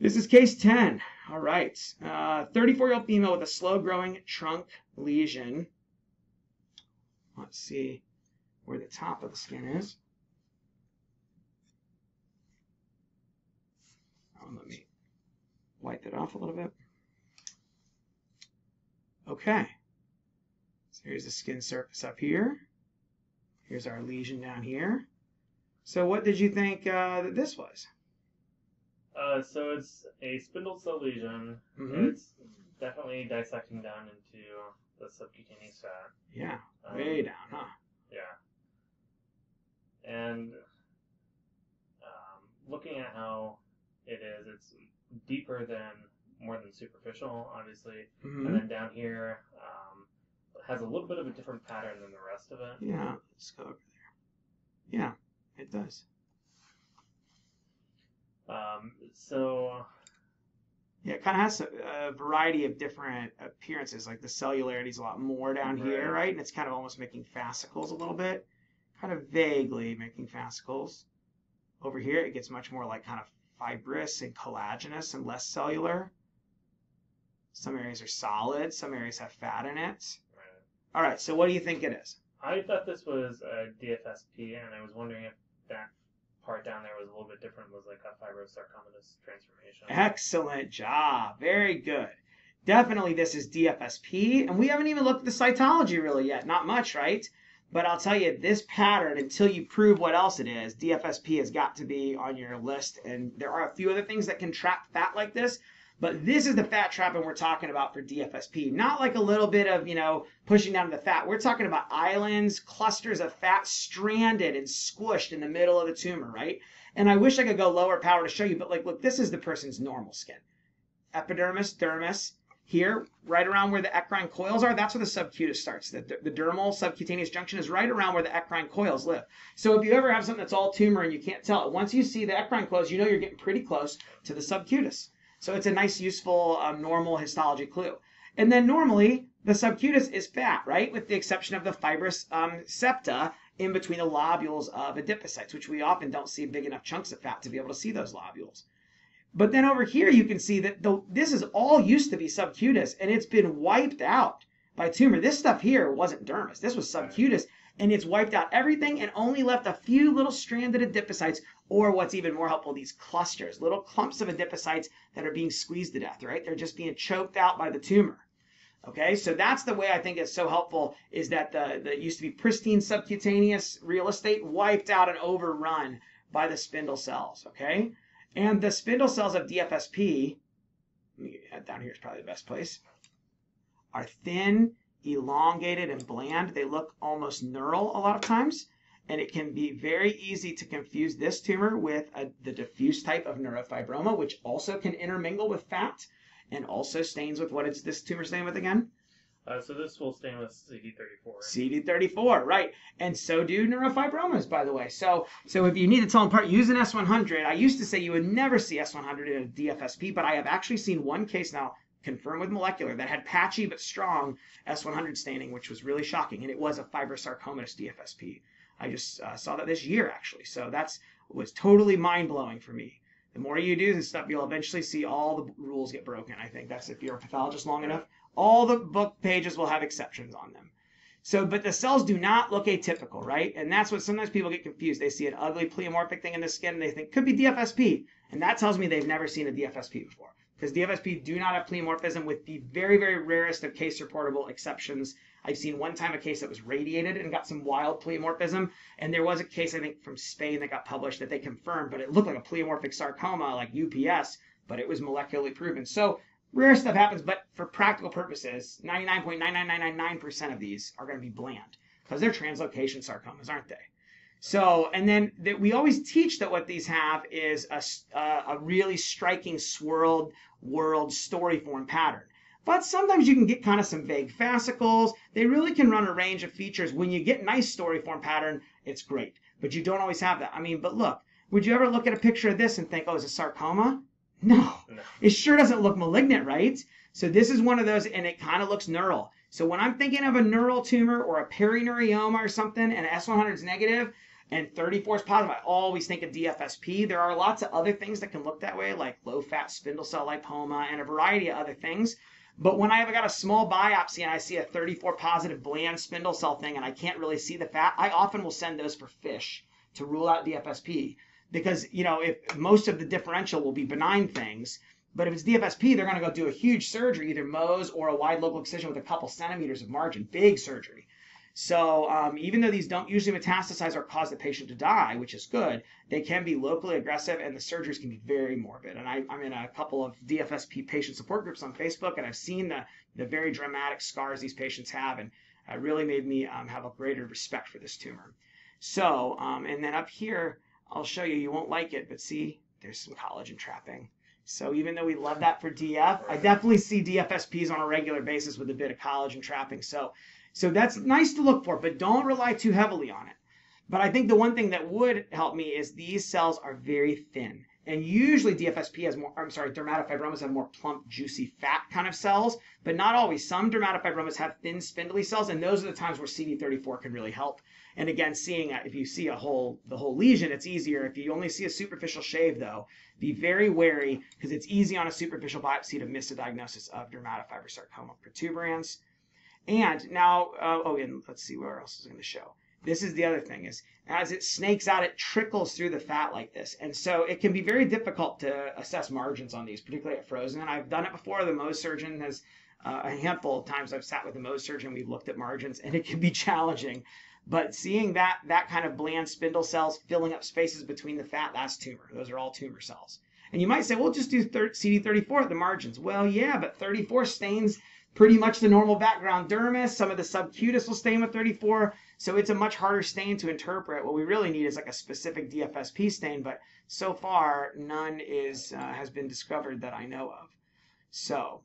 This is case 10. All right. 34 year old female with a slow growing trunk lesion. Let's see where the top of the skin is. Oh, let me wipe it off a little bit. Okay. So here's the skin surface up here. Here's our lesion down here. So what did you think uh, that this was? Uh, so it's a spindle cell lesion. Mhm. It's definitely dissecting down into the subcutaneous fat. Yeah, Um, way down, huh? Yeah. And um, looking at how it is, it's deeper than more than superficial, obviously. Mhm. And then down here um, has a little bit of a different pattern than the rest of it. Yeah, let's go over there. Yeah, it does. Um, so Yeah, it kind of has a, a variety of different appearances. Like the cellularity is a lot more down here, Right. right? And it's kind of almost making fascicles a little bit, kind of vaguely making fascicles. Over here, it gets much more like kind of fibrous and collagenous and less cellular. Some areas are solid, some areas have fat in it. right. All right, so what do you think it is? I thought this was a DFSP, and I was wondering if that part down there was a little bit different, was like a fibrosarcomatous transformation. Excellent job. Very good. Definitely this is DFSP, and we haven't even looked at the cytology really yet. Not much, right? But I'll tell you, this pattern, until you prove what else it is, DFSP has got to be on your list. And there are a few other things that can trap fat like this, but this is the fat trapping we're talking about for DFSP. Not like a little bit of, you know, pushing down the fat. We're talking about islands, clusters of fat stranded and squished in the middle of the tumor, right? And I wish I could go lower power to show you, but like, look, this is the person's normal skin. Epidermis, dermis, here, right around where the eccrine coils are, that's where the subcutis starts. The, the dermal subcutaneous junction is right around where the eccrine coils live. So if you ever have something that's all tumor and you can't tell it, once you see the eccrine coils, you know you're getting pretty close to the subcutis. So it's a nice, useful, um, normal histology clue. And then normally, the subcutis is fat, right? With the exception of the fibrous um, septa in between the lobules of adipocytes, which we often don't see big enough chunks of fat to be able to see those lobules. But then over here, you can see that the, this is all used to be subcutis, and it's been wiped out by tumor. This stuff here wasn't dermis. This was subcutis, and it's wiped out everything and only left a few little stranded adipocytes, or what's even more helpful, these clusters, little clumps of adipocytes that are being squeezed to death, right? They're just being choked out by the tumor. Okay, so that's the way I think it's so helpful is that the, the used to be pristine subcutaneous real estate wiped out and overrun by the spindle cells. Okay, and the spindle cells of DFSP, down here is probably the best place, are thin, elongated, and bland. They look almost neural a lot of times, and it can be very easy to confuse this tumor with a, the diffuse type of neurofibroma, which also can intermingle with fat and also stains with what is this tumor stain with again? Uh, so this will stain with CD34. CD34, right. And so do neurofibromas, by the way. So so if you need to tell them apart, use an S100. I used to say you would never see S100 in a DFSP, but I have actually seen one case now, confirmed with molecular, that had patchy but strong S100 staining, which was really shocking. And it was a fibrosarcomatous DFSP. I just uh, saw that this year, actually. So that's was totally mind-blowing for me. The more you do this stuff, you'll eventually see all the rules get broken. I think that's if you're a pathologist long enough. All the book pages will have exceptions on them. So, but the cells do not look atypical, right? And that's what sometimes people get confused. They see an ugly pleomorphic thing in the skin and they think could be DFSP. And that tells me they've never seen a DFSP before. Because DFSP do not have pleomorphism with the very, very rarest of case reportable exceptions. I've seen one time a case that was radiated and got some wild pleomorphism. And there was a case, I think, from Spain that got published that they confirmed, but it looked like a pleomorphic sarcoma, like UPS, but it was molecularly proven. So rare stuff happens, but for practical purposes, 99.99999% of these are going to be bland because they're translocation sarcomas, aren't they? So, and then that we always teach that what these have is a, uh, a really striking swirled whorled story form pattern. But sometimes you can get kind of some vague fascicles. They really can run a range of features. When you get nice storiform pattern, it's great. But you don't always have that. I mean, but look, would you ever look at a picture of this and think, oh, is it sarcoma? No. No. It sure doesn't look malignant, right? So this is one of those, and it kind of looks neural. So when I'm thinking of a neural tumor or a perineurioma or something, and S100 is negative, and 34 is positive, I always think of DFSP. There are lots of other things that can look that way, like low fat spindle cell lipoma and a variety of other things. But when I've got a small biopsy and I see a 34 positive bland spindle cell thing and I can't really see the fat, I often will send those for FISH to rule out DFSP. Because, you know, if most of the differential will be benign things, but if it's DFSP, they're going to go do a huge surgery, either Mohs or a wide local excision with a couple centimeters of margin, big surgery. So um, even though these don't usually metastasize or cause the patient to die, which is good, they can be locally aggressive and the surgeries can be very morbid. And I, am in a couple of DFSP patient support groups on Facebook, and I've seen the, the very dramatic scars these patients have, and it really made me um, have a greater respect for this tumor. So, um, and then up here, I'll show you, you won't like it, but see, there's some collagen trapping. So even though we love that for DF, I definitely see DFSPs on a regular basis with a bit of collagen trapping. So so that's nice to look for, but don't rely too heavily on it. But I think the one thing that would help me is these cells are very thin. And usually DFSP has more, I'm sorry, dermatofibromas have more plump, juicy, fat kind of cells, but not always. Some dermatofibromas have thin, spindly cells, and those are the times where CD34 can really help. And again, seeing if you see a whole the whole lesion, it's easier. If you only see a superficial shave, though, be very wary because it's easy on a superficial biopsy to miss a diagnosis of dermatofibrosarcoma protuberans. And now, uh, oh, and let's see where else is going to show. This is the other thing is as it snakes out, it trickles through the fat like this. And so it can be very difficult to assess margins on these, particularly at frozen. And I've done it before. The Mohs surgeon has uh, a handful of times I've sat with the Mohs surgeon. We've looked at margins and it can be challenging. But seeing that that kind of bland spindle cells filling up spaces between the fat, that's tumor. Those are all tumor cells. And you might say, well, just do CD34 at the margins. Well, yeah, but 34 stains pretty much the normal background dermis. Some of the subcutis will stain with 34. So it's a much harder stain to interpret. What we really need is like a specific DFSP stain, but so far none is uh, has been discovered that I know of. So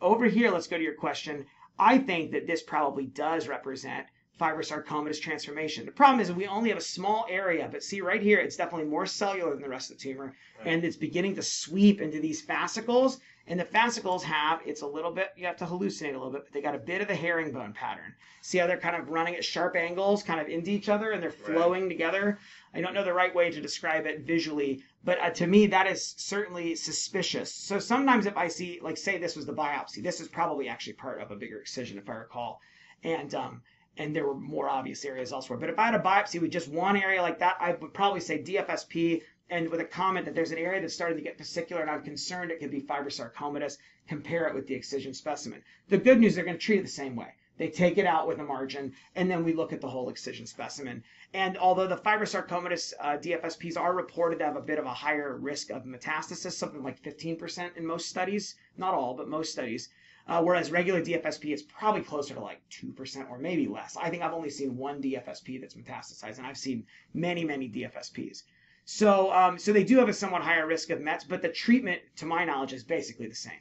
over here, let's go to your question. I think that this probably does represent fibrosarcomatous transformation. The problem is we only have a small area, but see right here, it's definitely more cellular than the rest of the tumor, right. and it's beginning to sweep into these fascicles, and the fascicles have, it's a little bit, you have to hallucinate a little bit, but they got a bit of the herringbone pattern. See how they're kind of running at sharp angles, kind of into each other, and they're flowing right. together? I don't know the right way to describe it visually, but uh, to me, that is certainly suspicious. So sometimes if I see, like, say this was the biopsy, this is probably actually part of a bigger excision, if I recall. And, um, and there were more obvious areas elsewhere. But if I had a biopsy with just one area like that, I would probably say DFSP and with a comment that there's an area that's starting to get fascicular and I'm concerned it could be fibrosarcomatous, compare it with the excision specimen. The good news, they're going to treat it the same way. They take it out with a margin, and then we look at the whole excision specimen. And although the fibrosarcomatous uh, DFSPs are reported to have a bit of a higher risk of metastasis, something like 15% in most studies, not all, but most studies, uh, whereas regular DFSP is probably closer to like 2% or maybe less. I think I've only seen one DFSP that's metastasized, and I've seen many, many DFSPs. So, um, so they do have a somewhat higher risk of Mets, but the treatment, to my knowledge, is basically the same.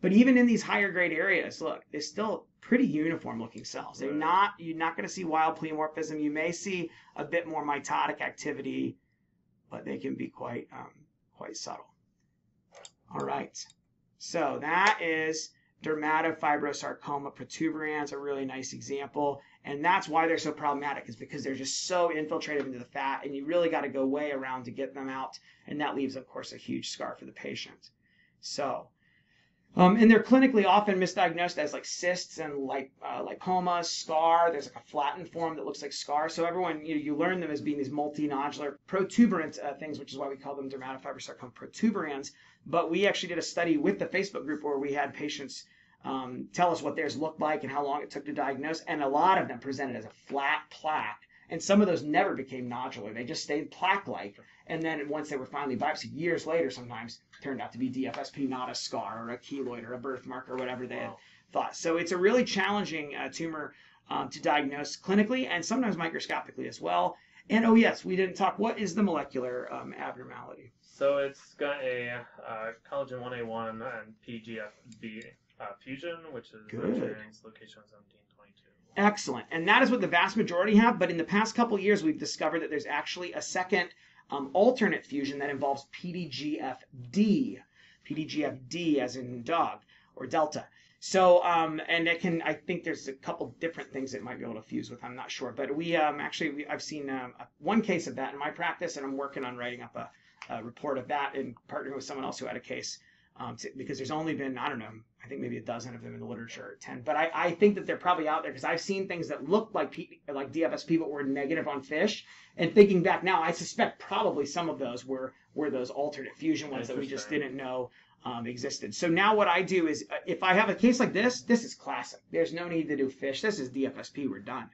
But even in these higher grade areas, look, they're still pretty uniform looking cells. They're not you're not going to see wild pleomorphism. You may see a bit more mitotic activity, but they can be quite um, quite subtle. All right, so that is dermatofibrosarcoma protuberans, a really nice example. And that's why they're so problematic, is because they're just so infiltrated into the fat, and you really got to go way around to get them out. And that leaves, of course, a huge scar for the patient. So, um, and they're clinically often misdiagnosed as like cysts and like uh, lipomas, scar. There's like a flattened form that looks like scar. So everyone, you know, you learn them as being these multinodular protuberant uh, things, which is why we call them dermatofibrosarcoma protuberans. But we actually did a study with the Facebook group where we had patients um, tell us what theirs looked like and how long it took to diagnose. And a lot of them presented as a flat plaque. And some of those never became nodular. They just stayed plaque-like. And then once they were finally biopsied, years later, sometimes turned out to be DFSP, not a scar or a keloid or a birthmark or whatever they wow. had thought. So it's a really challenging uh, tumor um, to diagnose clinically and sometimes microscopically as well. And oh yes, we didn't talk. What is the molecular um, abnormality? So it's got a uh, collagen 1A1 and PDGFB uh, fusion, which is Good. location 1722. Excellent. And that is what the vast majority have. But in the past couple years, we've discovered that there's actually a second um, alternate fusion that involves PDGFD. PDGFD as in dog or delta. So, um, and it can, I think there's a couple different things it might be able to fuse with. I'm not sure, but we um, actually, we, I've seen um, one case of that in my practice, and I'm working on writing up a, a report of that and partnering with someone else who had a case. Um, to, because there's only been, I don't know, I think maybe a dozen of them in the literature, or 10. But I, I think that they're probably out there because I've seen things that look like P, like DFSP but were negative on FISH. And thinking back now, I suspect probably some of those were were those alternate fusion ones that we just didn't know um, existed. So now what I do is, uh, if I have a case like this, this is classic. There's no need to do FISH. This is DFSP. We're done.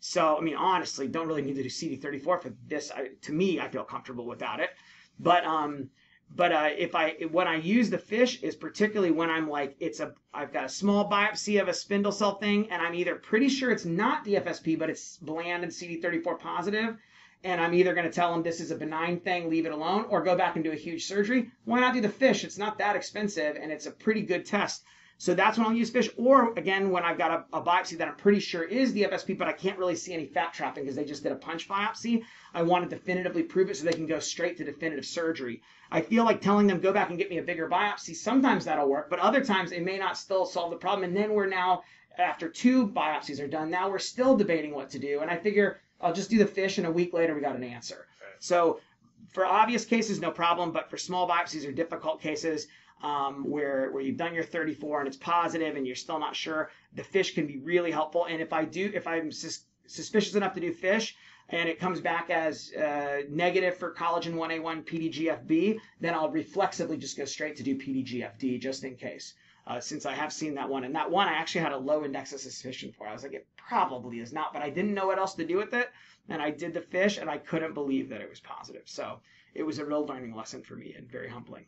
So I mean, honestly, don't really need to do CD34 for this. I, to me, I feel comfortable without it. But um, but uh, if I when I use the FISH is particularly when I'm like it's a I've got a small biopsy of a spindle cell thing and I'm either pretty sure it's not DFSP but it's bland and CD34 positive and I'm either going to tell them this is a benign thing, leave it alone, or go back and do a huge surgery. Why not do the FISH? It's not that expensive and it's a pretty good test. So that's when I'll use FISH. Or again, when I've got a, a biopsy that I'm pretty sure is DFSP, but I can't really see any fat trapping because they just did a punch biopsy. I want to definitively prove it so they can go straight to definitive surgery. I feel like telling them go back and get me a bigger biopsy. Sometimes that'll work, but other times it may not still solve the problem. And then we're now after two biopsies are done, now we're still debating what to do. And I figure I'll just do the FISH, and a week later we got an answer. So for obvious cases, no problem, but for small biopsies or difficult cases um, where where you've done your 34 and it's positive and you're still not sure, the FISH can be really helpful. And if I do, if I'm sus- suspicious enough to do FISH, and it comes back as uh, negative for collagen 1A1 PDGFB, then I'll reflexively just go straight to do PDGFD just in case uh, since I have seen that one. And that one I actually had a low index of suspicion for. I was like, it probably is not, but I didn't know what else to do with it. And I did the FISH and I couldn't believe that it was positive. So it was a real learning lesson for me and very humbling.